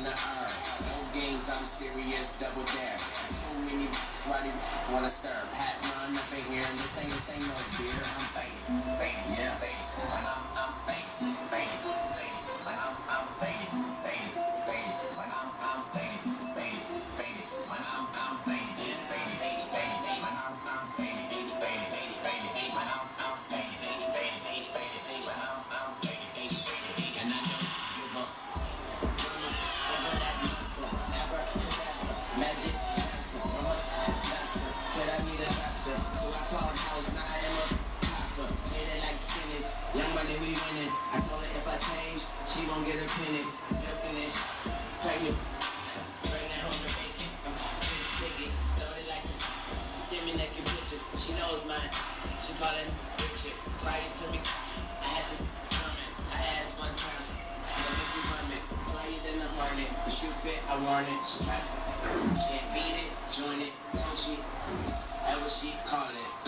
the earth. No games, I'm serious, double dare. There's too many bodies wanna stir. Pat run up in here, and this ain't this ain't no beer. I'm faded, she winning. I told her if I change, she gon' get a penny. Pregnant. Bring home to it. Throw it like this. Send me naked pictures. She knows mine. She call to me. I had this comment. I asked one time. Look Shoe fit, I warn it. She tried to. Can't beat it. Join it. Told she. That she call it.